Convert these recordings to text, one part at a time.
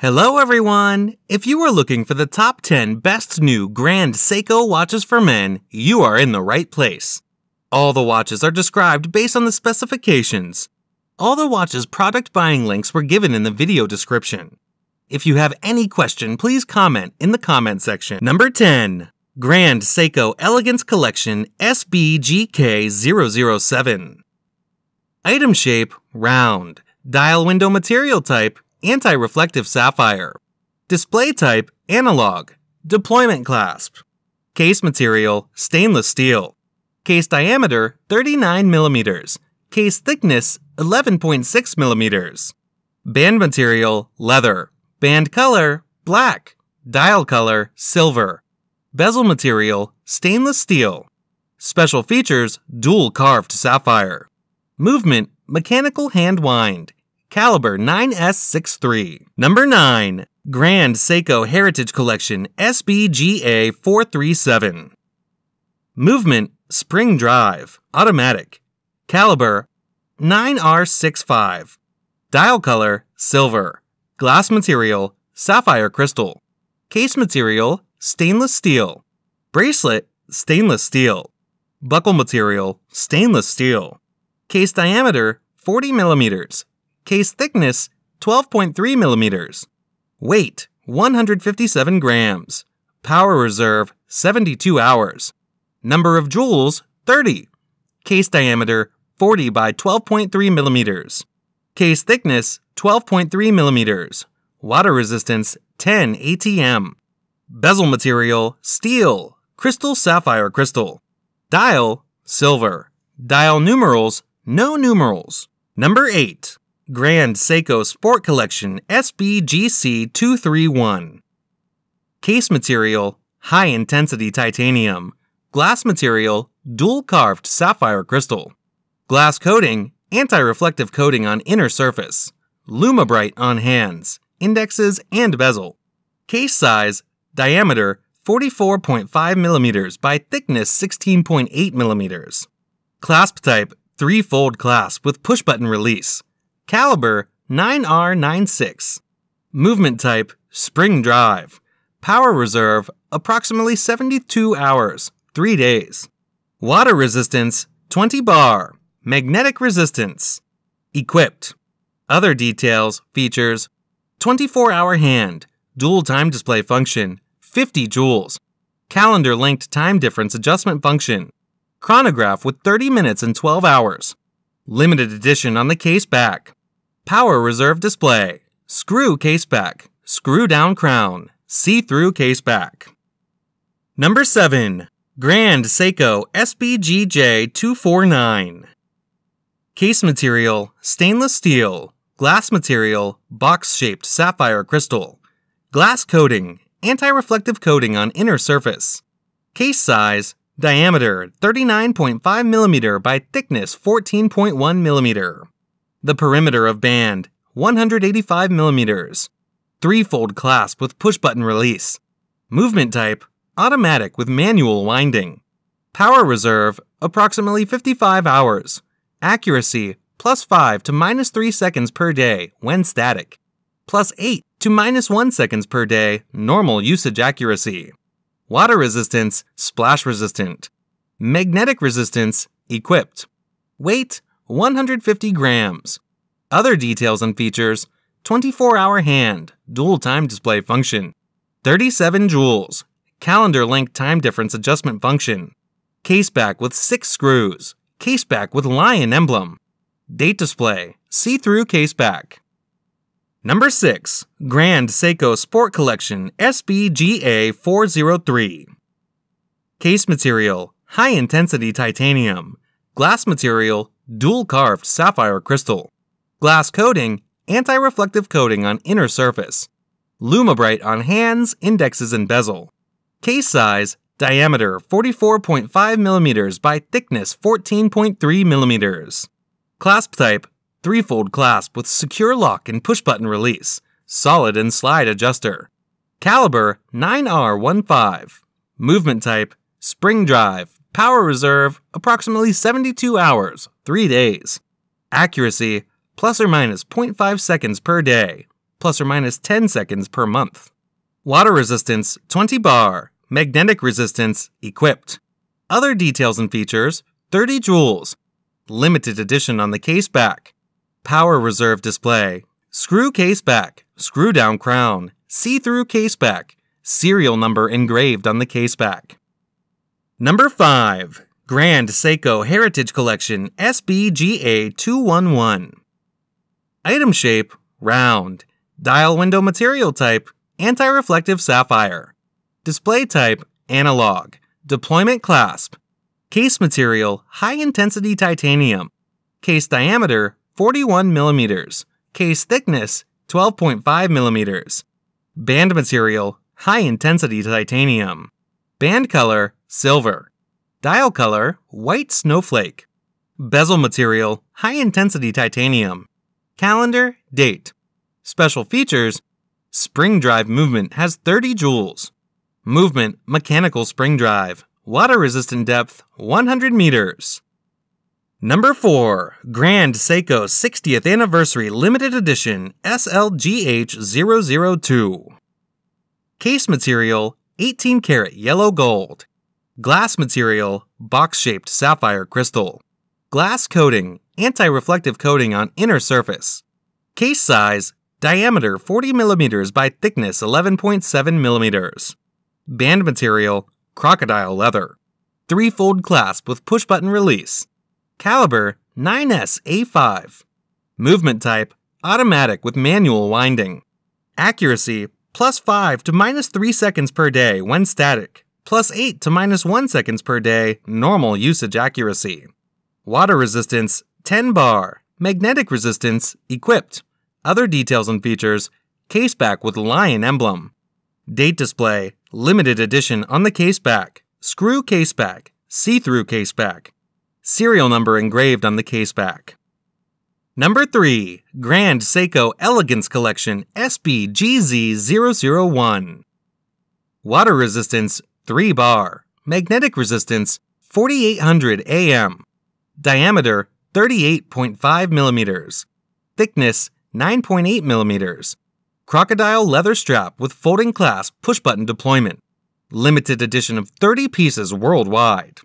Hello, everyone! If you are looking for the top 10 best new Grand Seiko watches for men, you are in the right place. All the watches are described based on the specifications. All the watches' product buying links were given in the video description. If you have any question, please comment in the comment section. Number 10. Grand Seiko Elegance Collection SBGK007. Item shape, round. Dial window material type, anti-reflective sapphire. Display type, analog. Deployment clasp. Case material, stainless steel. Case diameter, 39 millimeters. Case thickness, 11.6 millimeters. Band material, leather. Band color, black. Dial color, silver. Bezel material, stainless steel. Special features, dual carved sapphire. Movement, mechanical hand wind. Caliber 9S63. Number 9. Grand Seiko Heritage Collection SBGA 437. Movement, spring drive, automatic. Caliber 9R65. Dial color, silver. Glass material, sapphire crystal. Case material, stainless steel. Bracelet, stainless steel. Buckle material, stainless steel. Case diameter, 40 millimeters. Case thickness, 12.3 millimeters. Weight, 157 grams. Power reserve, 72 hours. Number of jewels, 30. Case diameter, 40 by 12.3 millimeters. Case thickness, 12.3 millimeters. Water resistance, 10 ATM. Bezel material, steel. Crystal sapphire crystal. Dial, silver. Dial numerals, no numerals. Number 8. Grand Seiko Sport Collection SBGC 231. Case material, high intensity titanium. Glass material, dual carved sapphire crystal. Glass coating, anti reflective coating on inner surface. LumiBrite on hands, indexes, and bezel. Case size, diameter 44.5 millimeters by thickness 16.8 millimeters. Clasp type, three fold clasp with push button release. Caliber 9R96. Movement type Spring Drive. Power reserve approximately 72 hours, 3 days. Water resistance 20 bar. Magnetic resistance. Equipped. Other details, features 24 hour hand, dual time display function, 50 jewels. Calendar linked time difference adjustment function. Chronograph with 30 minutes and 12 hours. Limited edition on the case back. Power reserve display. Screw case back. Screw down crown. See through case back. Number 7. Grand Seiko SBGJ 249. Case material stainless steel, glass material, box shaped sapphire crystal, glass coating, anti reflective coating on inner surface. Case size diameter 39.5 mm by thickness 14.1 mm. The perimeter of band, 185 millimeters. Three-fold clasp with push-button release. Movement type, automatic with manual winding. Power reserve, approximately 55 hours. Accuracy, plus 5 to minus 3 seconds per day when static. Plus 8 to minus 1 seconds per day normal usage accuracy. Water resistance, splash resistant. Magnetic resistance, equipped. Weight, 150 grams. Other details and features 24 hour hand, dual time display function, 37 jewels, calendar length time difference adjustment function, case back with 6 screws, case back with lion emblem, date display, see through case back. Number 6. Grand Seiko Sport Collection SBGA 403. Case material, high intensity titanium, glass material, dual carved sapphire crystal, glass coating, anti reflective coating on inner surface, LumiBrite on hands, indexes, and bezel. Case size, diameter 44.5 millimeters by thickness 14.3 millimeters. Clasp type, threefold clasp with secure lock and push button release, solid and slide adjuster. Caliber 9R15. Movement type, spring drive, Power reserve, approximately 72 hours, 3 days. Accuracy, plus or minus 0.5 seconds per day. plus or minus 10 seconds per month. Water resistance 20 bar, magnetic resistance equipped. Other details and features 30 jewels, limited edition on the case back, power reserve display, screw case back, screw down crown, see through case back, serial number engraved on the case back. Number 5. Grand Seiko Heritage Collection SBGA 211. Item shape round. Dial window material type anti reflective sapphire. Display type analog. Deployment clasp. Case material high intensity titanium. Case diameter 41 millimeters. Case thickness 12.5 millimeters. Band material high intensity titanium. Band color silver. Dial color white snowflake. Bezel material high intensity titanium. Calendar date. Special features Spring drive movement has 30 jewels. Movement mechanical spring drive. Water resistant depth 100 meters. Number 4. Grand Seiko 60th Anniversary Limited Edition SLGH002. Case material 18 karat yellow gold. Glass material box shaped sapphire crystal. Glass coating anti reflective coating on inner surface. Case size diameter 40 millimeters by thickness 11.7 millimeters. Band material crocodile leather. Three fold clasp with push button release. Caliber 9S A5. Movement type automatic with manual winding. Accuracy plus 5 to minus 3 seconds per day when static, plus 8 to minus 1 seconds per day normal usage accuracy. Water resistance 10 bar. Magnetic resistance equipped. Other details and features case back with lion emblem. Date display limited edition on the case back. Screw case back. See through case back. Serial number engraved on the case back. Number 3. Grand Seiko Elegance Collection SBGZ001. Water resistance 3 bar. Magnetic resistance 4800 AM. Diameter 38.5 millimeters. Thickness 9.8 millimeters. Crocodile leather strap with folding clasp push button deployment. Limited edition of 30 pieces worldwide.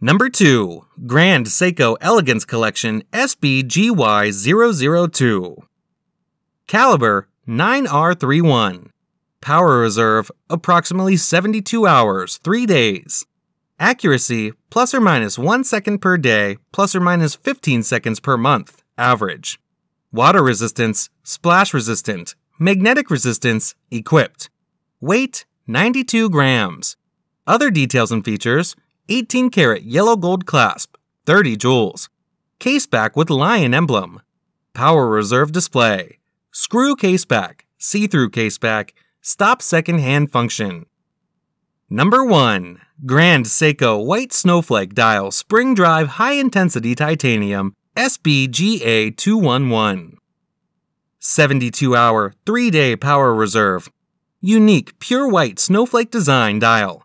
Number 2. Grand Seiko Elegance Collection SBGY002. Caliber 9R31. Power reserve approximately 72 hours, 3 days. Accuracy plus or minus 1 second per day, plus or minus 15 seconds per month, average. Water resistance, splash resistant, magnetic resistance, equipped. Weight 92 grams. Other details and features 18 karat yellow gold clasp, 30 jewels. Case back with lion emblem. Power reserve display. Screw case back, see through case back, stop second hand function. Number 1. Grand Seiko White Snowflake Dial Spring Drive High Intensity Titanium SBGA 211. 72 hour, 3 day power reserve. Unique pure white snowflake design dial.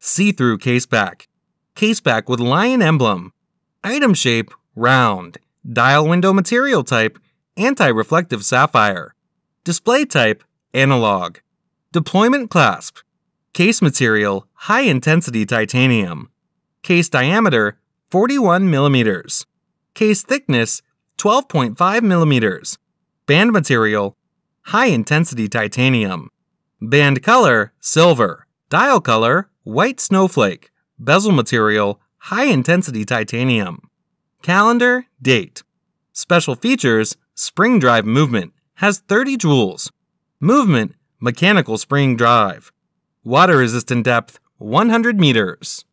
See through case back. Case back with lion emblem. Item shape round. Dial window material type anti reflective sapphire. Display type analog. Deployment clasp. Case material high intensity titanium. Case diameter 41 millimeters. Case thickness 12.5 millimeters. Band material high intensity titanium. Band color silver. Dial color white snowflake. Bezel material high intensity titanium. Calendar date. Special features spring drive movement has 30 jewels. Movement mechanical spring drive. Water resistant depth 100 meters.